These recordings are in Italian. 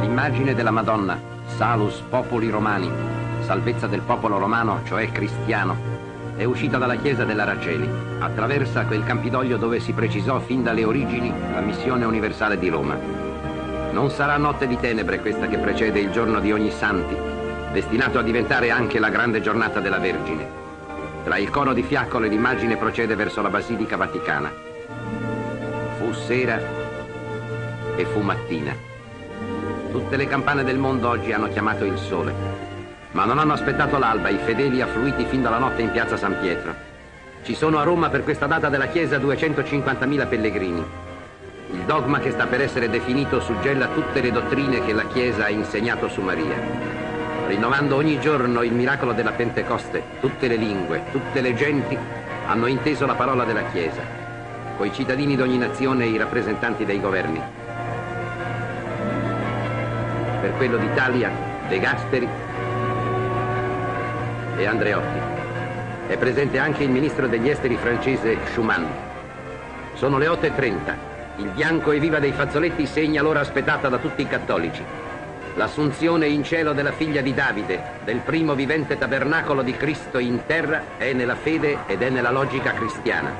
L'immagine della Madonna, Salus Popoli Romani, salvezza del popolo romano, cioè cristiano, è uscita dalla chiesa della Rageli, attraversa quel Campidoglio dove si precisò fin dalle origini la missione universale di Roma. Non sarà notte di tenebre questa che precede il giorno di ogni santi, destinato a diventare anche la grande giornata della Vergine. Tra il coro di fiaccole l'immagine procede verso la Basilica Vaticana. Fu sera e fu mattina. Tutte le campane del mondo oggi hanno chiamato il sole, ma non hanno aspettato l'alba i fedeli affluiti fin dalla notte in piazza San Pietro. Ci sono a Roma per questa data della Chiesa 250.000 pellegrini. Il dogma che sta per essere definito suggella tutte le dottrine che la Chiesa ha insegnato su Maria. Rinnovando ogni giorno il miracolo della Pentecoste, tutte le lingue, tutte le genti hanno inteso la parola della Chiesa, coi cittadini d'ogni nazione e i rappresentanti dei governi. Per quello d'Italia, De Gasperi e Andreotti. È presente anche il ministro degli esteri francese Schumann. Sono le 8.30. Il bianco e viva dei fazzoletti segna l'ora aspettata da tutti i cattolici. L'assunzione in cielo della figlia di Davide, del primo vivente tabernacolo di Cristo in terra, è nella fede ed è nella logica cristiana.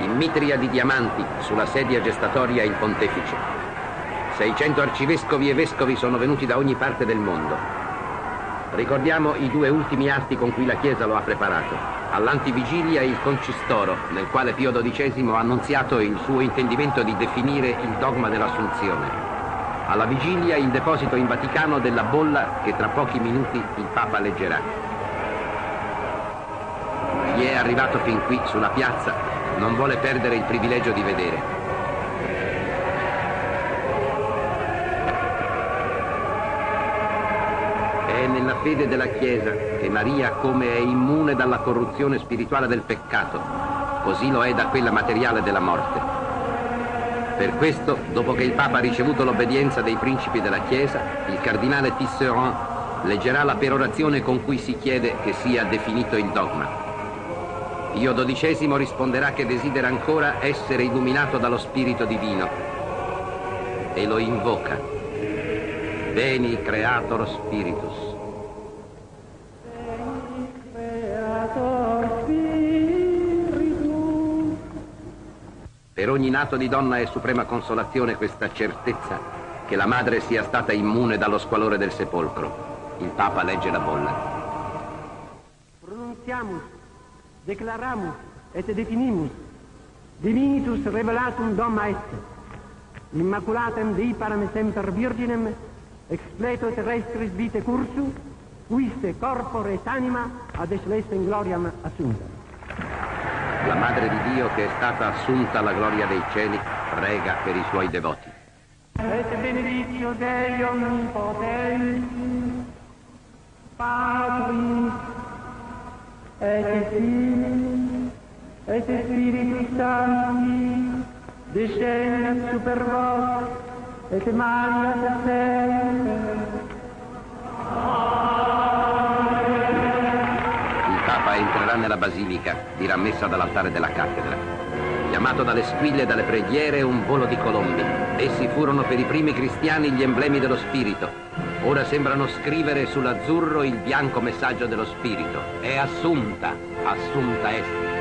In mitria di diamanti, sulla sedia gestatoria il pontefice. 600 arcivescovi e vescovi sono venuti da ogni parte del mondo. Ricordiamo i due ultimi atti con cui la Chiesa lo ha preparato. All'antivigilia il concistoro, nel quale Pio XII ha annunziato il suo intendimento di definire il dogma dell'Assunzione. Alla vigilia il deposito in Vaticano della bolla che tra pochi minuti il Papa leggerà. Chi è arrivato fin qui sulla piazza non vuole perdere il privilegio di vedere. È nella fede della Chiesa che Maria, come è immune dalla corruzione spirituale del peccato, così lo è da quella materiale della morte. Per questo, dopo che il Papa ha ricevuto l'obbedienza dei principi della Chiesa, il cardinale Tisserand leggerà la perorazione con cui si chiede che sia definito il dogma. Pio XII risponderà che desidera ancora essere illuminato dallo Spirito Divino e lo invoca. Veni Creator Spiritus. Per ogni nato di donna è suprema consolazione questa certezza che la madre sia stata immune dallo squalore del sepolcro. Il Papa legge la bolla. Pronunziamus, declaramus et definimus divinitus revelatum doma est immaculatem Dei param semper virginem expleto terrestris vite cursu quiste corpore et anima ad in gloriam assunta. La Madre di Dio che è stata assunta alla gloria dei cieli prega per i suoi devoti. Et benedictio Dei onnipotenti, Patris, et Filii, et Spiritus Sancti, descendat super vos, et Maria sempre. Papa entrerà nella basilica, dirà messa dall'altare della cattedra. Chiamato dalle squille e dalle preghiere, un volo di colombi. Essi furono per i primi cristiani gli emblemi dello Spirito. Ora sembrano scrivere sull'azzurro il bianco messaggio dello Spirito. È assunta, assunta est.